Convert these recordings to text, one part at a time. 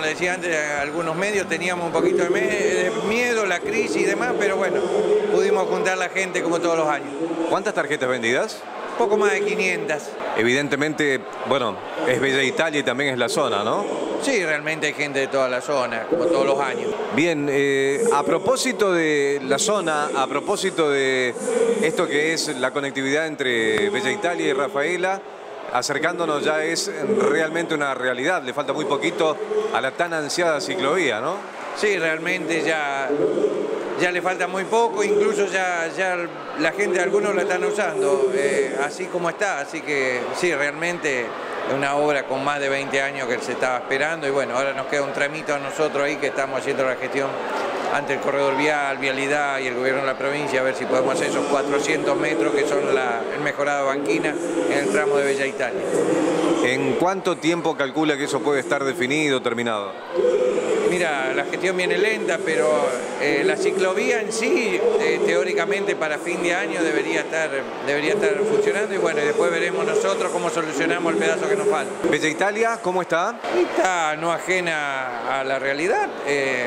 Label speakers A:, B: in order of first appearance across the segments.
A: principio teníamos un poquito de miedo, la crisis y demás, pero bueno, pudimos juntar la gente como todos los años.
B: ¿Cuántas tarjetas vendidas?
A: Poco más de 500.
B: Evidentemente, bueno, es Bella Italia y también es la zona, ¿no?
A: Sí, realmente hay gente de toda la zona, como todos los años.
B: Bien, eh, a propósito de la zona, a propósito de esto que es la conectividad entre Bella Italia y Rafaela, acercándonos ya es realmente una realidad, le falta muy poquito a la tan ansiada ciclovía, ¿no?
A: Sí, realmente ya, ya le falta muy poco, incluso ya, ya la gente, algunos la están usando, eh, así como está, así que sí, realmente es una obra con más de 20 años que se estaba esperando y bueno, ahora nos queda un tramito a nosotros ahí que estamos haciendo la gestión ante el corredor vial, vialidad y el gobierno de la provincia, a ver si podemos hacer esos 400 metros que son la, el mejorado banquina en el tramo de Bella Italia.
B: ¿En cuánto tiempo calcula que eso puede estar definido, terminado?
A: Mira, la gestión viene lenta, pero eh, la ciclovía en sí, eh, teóricamente para fin de año debería estar, debería estar funcionando y bueno, después veremos nosotros cómo solucionamos el pedazo que nos falta.
B: Bella Italia, ¿cómo está?
A: Está no ajena a la realidad. Eh,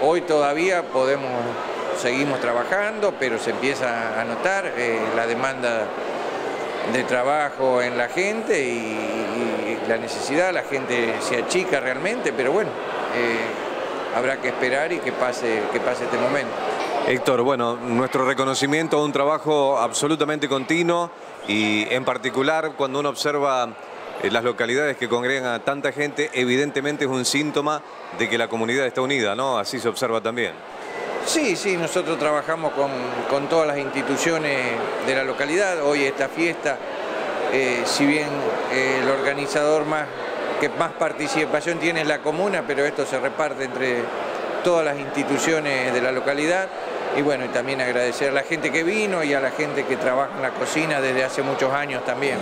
A: Hoy todavía podemos, seguimos trabajando, pero se empieza a notar eh, la demanda de trabajo en la gente y, la necesidad, la gente se achica realmente, pero bueno, eh, habrá que esperar y que pase, que pase este momento.
B: Héctor, bueno, nuestro reconocimiento a un trabajo absolutamente continuo y en particular cuando uno observa las localidades que congregan a tanta gente, evidentemente es un síntoma de que la comunidad está unida, ¿no? Así se observa también.
A: Sí, sí, nosotros trabajamos con, todas las instituciones de la localidad. Hoy esta fiesta, eh, si bien eh, el organizador más que más participación tiene es la comuna, pero esto se reparte entre todas las instituciones de la localidad. Y bueno, y también agradecer a la gente que vino y a la gente que trabaja en la cocina desde hace muchos años también.